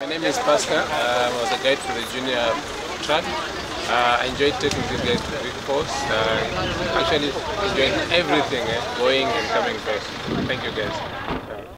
My name is Pascal. Um, I was a guide for the junior track. Uh, I enjoyed taking these guys to the course. Uh, actually enjoyed everything, eh? going and coming back. Thank you guys.